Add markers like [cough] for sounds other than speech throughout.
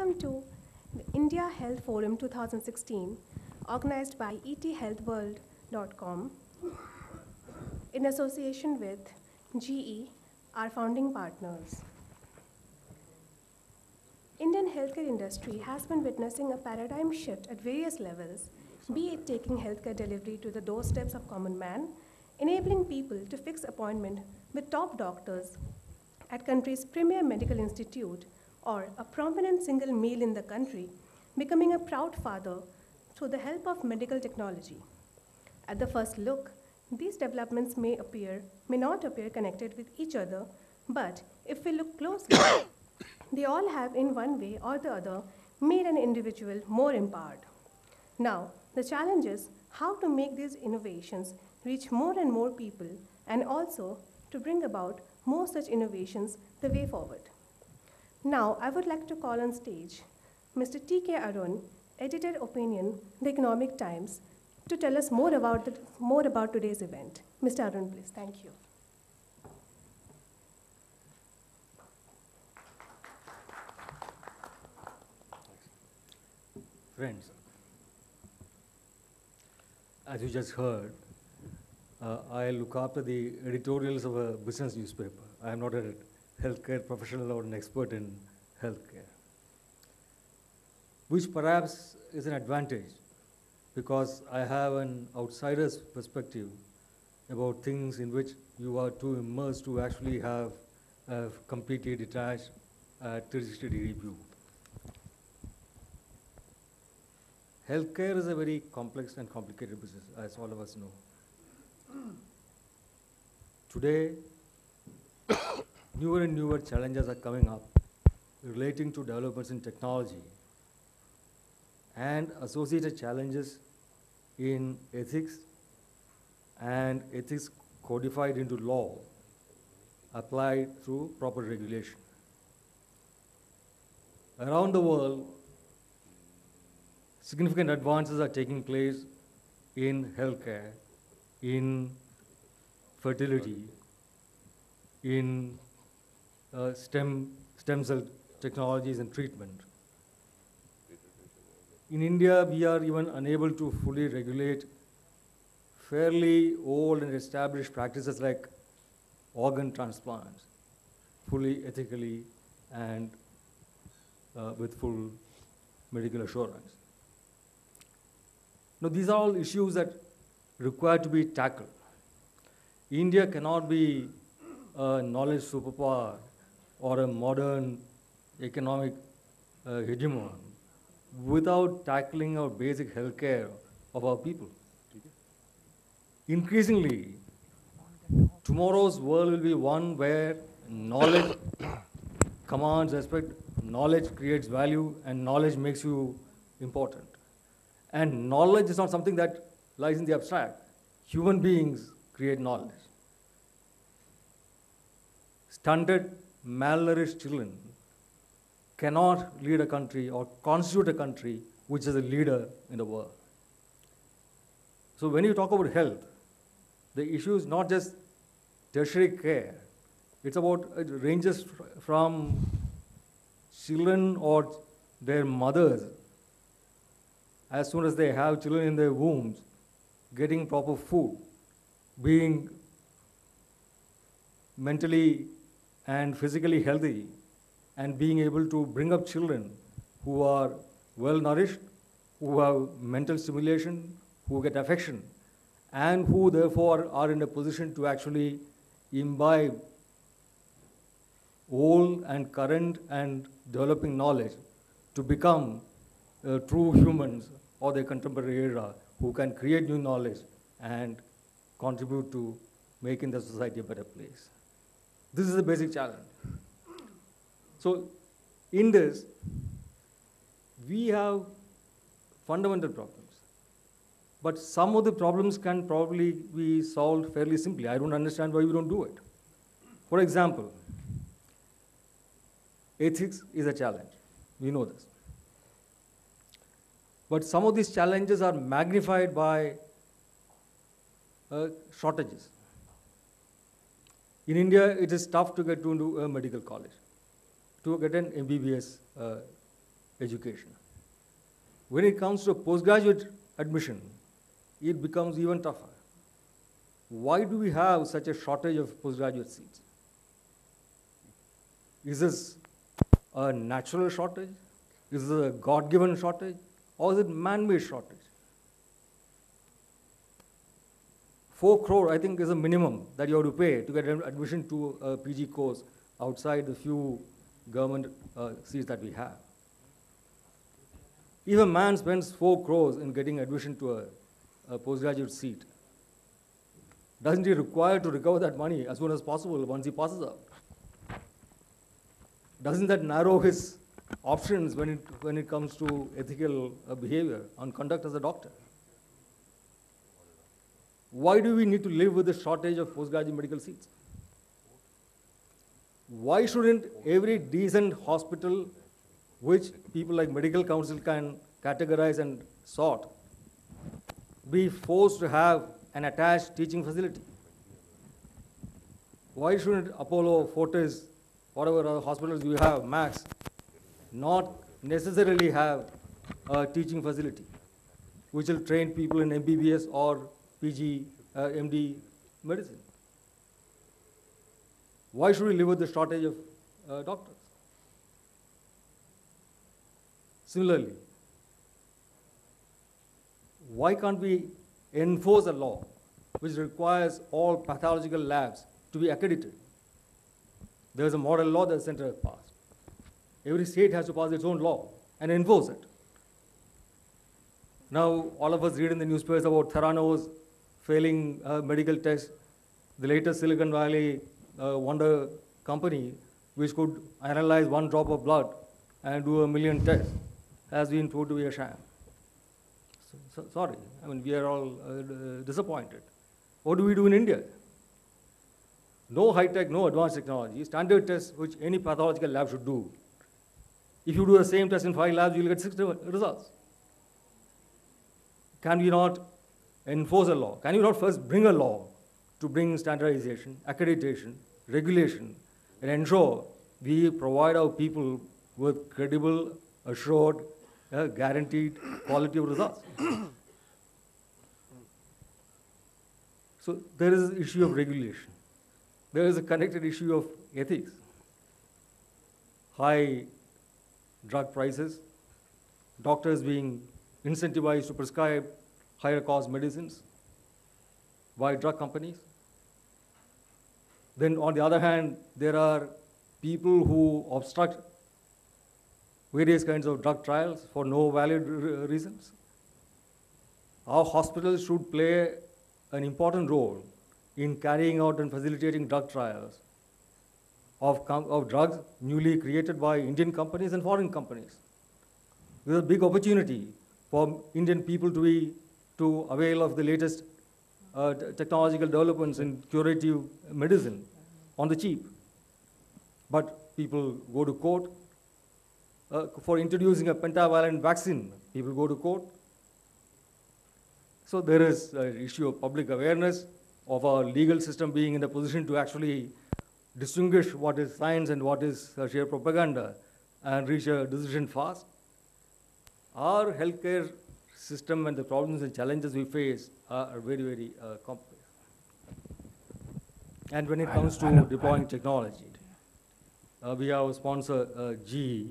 Welcome to the India Health Forum 2016, organized by ethealthworld.com in association with GE, our founding partners. Indian healthcare industry has been witnessing a paradigm shift at various levels, be it taking healthcare delivery to the doorsteps of common man, enabling people to fix appointment with top doctors at country's premier medical institute, or a prominent single male in the country becoming a proud father through the help of medical technology. At the first look, these developments may appear, may not appear connected with each other, but if we look closely, [coughs] they all have, in one way or the other, made an individual more empowered. Now, the challenge is how to make these innovations reach more and more people and also to bring about more such innovations the way forward. Now, I would like to call on stage Mr. T.K. Arun, editor opinion, The Economic Times, to tell us more about, the, more about today's event. Mr. Arun, please. Thank you. Friends, as you just heard, uh, I look after the editorials of a business newspaper. I am not a healthcare professional or an expert in healthcare, which perhaps is an advantage because I have an outsider's perspective about things in which you are too immersed to actually have a completely detached uh, 360 degree view. Healthcare is a very complex and complicated business, as all of us know. Today, newer and newer challenges are coming up relating to developments in technology and associated challenges in ethics and ethics codified into law applied through proper regulation. Around the world, significant advances are taking place in healthcare, in fertility, in uh, stem, stem cell technologies and treatment. In India, we are even unable to fully regulate fairly old and established practices like organ transplants, fully ethically and uh, with full medical assurance. Now, these are all issues that require to be tackled. India cannot be a knowledge superpower or a modern economic uh, hegemon without tackling our basic health care of our people. Increasingly, tomorrow's world will be one where knowledge [coughs] commands respect, knowledge creates value, and knowledge makes you important. And knowledge is not something that lies in the abstract. Human beings create knowledge. Stunted, malnourished children cannot lead a country or constitute a country which is a leader in the world. So when you talk about health, the issue is not just tertiary care. It's about, it ranges from children or their mothers as soon as they have children in their wombs, getting proper food, being mentally and physically healthy, and being able to bring up children who are well nourished, who have mental stimulation, who get affection, and who therefore are in a position to actually imbibe old and current and developing knowledge to become uh, true humans or the contemporary era who can create new knowledge and contribute to making the society a better place. This is the basic challenge. So, in this, we have fundamental problems. But some of the problems can probably be solved fairly simply. I don't understand why we don't do it. For example, ethics is a challenge. We know this. But some of these challenges are magnified by uh, shortages. In India, it is tough to get into a medical college, to get an MBBS uh, education. When it comes to postgraduate admission, it becomes even tougher. Why do we have such a shortage of postgraduate seats? Is this a natural shortage? Is this a God given shortage? Or is it man made shortage? 4 crore, I think, is a minimum that you have to pay to get admission to a PG course outside the few government uh, seats that we have. If a man spends 4 crores in getting admission to a, a postgraduate seat, doesn't he require to recover that money as soon as possible once he passes out? Doesn't that narrow his options when it, when it comes to ethical uh, behavior on conduct as a doctor? Why do we need to live with the shortage of postgraduate medical seats? Why shouldn't every decent hospital, which people like medical council can categorize and sort, be forced to have an attached teaching facility? Why shouldn't Apollo, Fortis, whatever other hospitals you have, Max, not necessarily have a teaching facility, which will train people in MBBS or PG, uh, MD medicine. Why should we live with the shortage of uh, doctors? Similarly, why can't we enforce a law which requires all pathological labs to be accredited? There is a model law that the center has passed. Every state has to pass its own law and enforce it. Now, all of us read in the newspapers about Theranos failing medical tests, the latest Silicon Valley uh, wonder company, which could analyze one drop of blood and do a million tests, has been proved to be a sham. So, so, sorry, I mean, we are all uh, disappointed. What do we do in India? No high tech, no advanced technology, standard tests which any pathological lab should do. If you do the same test in five labs, you'll get six different results. Can we not enforce a law? Can you not first bring a law to bring standardization, accreditation, regulation, and ensure we provide our people with credible, assured, uh, guaranteed quality of results? [coughs] so there is an issue of regulation. There is a connected issue of ethics. High drug prices, doctors being incentivized to prescribe higher cost medicines by drug companies. Then, on the other hand, there are people who obstruct various kinds of drug trials for no valid reasons. Our hospitals should play an important role in carrying out and facilitating drug trials of, of drugs newly created by Indian companies and foreign companies. There's a big opportunity for Indian people to be to avail of the latest uh, technological developments in curative medicine on the cheap. But people go to court uh, for introducing a pentavalent vaccine. People go to court. So there is an issue of public awareness of our legal system being in a position to actually distinguish what is science and what is uh, sheer propaganda and reach a decision fast. Our healthcare system and the problems and challenges we face are, are very, very uh, complex. And when it comes to deploying technology, uh, we have a sponsor, uh, GE,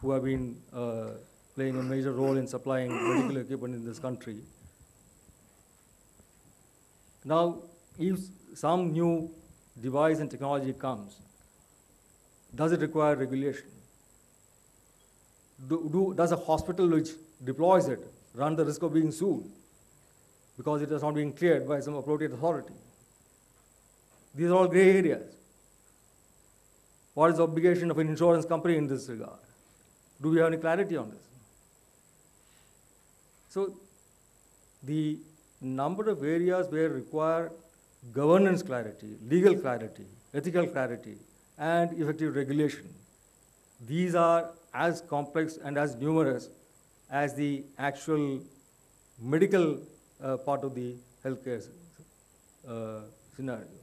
who have been uh, playing a major role in supplying [coughs] medical equipment in this country. Now, if some new device and technology comes, does it require regulation? Do, do, does a hospital which deploys it run the risk of being sued because it is not being cleared by some appropriate authority? These are all gray areas. What is the obligation of an insurance company in this regard? Do we have any clarity on this? So, the number of areas where require governance clarity, legal clarity, ethical clarity, and effective regulation. These are as complex and as numerous as the actual medical uh, part of the healthcare uh, scenario.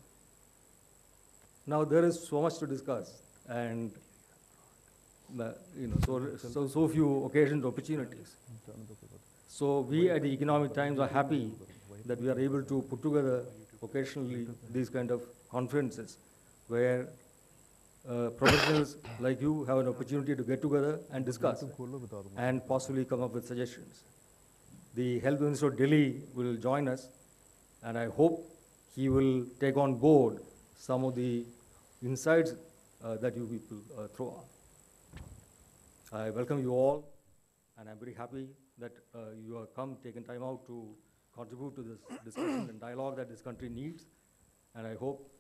Now, there is so much to discuss, and uh, you know, so, so, so few occasions, opportunities. So we at the Economic Times are happy that we are able to put together occasionally these kind of conferences where uh, professionals like you have an opportunity to get together and discuss and possibly come up with suggestions. The Health Minister of Delhi will join us, and I hope he will take on board some of the insights uh, that you people uh, throw out. I welcome you all, and I'm very happy that uh, you have come, taken time out to contribute to this discussion and dialogue that this country needs. And I hope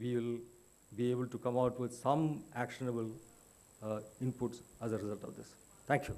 we will be able to come out with some actionable uh, inputs as a result of this. Thank you.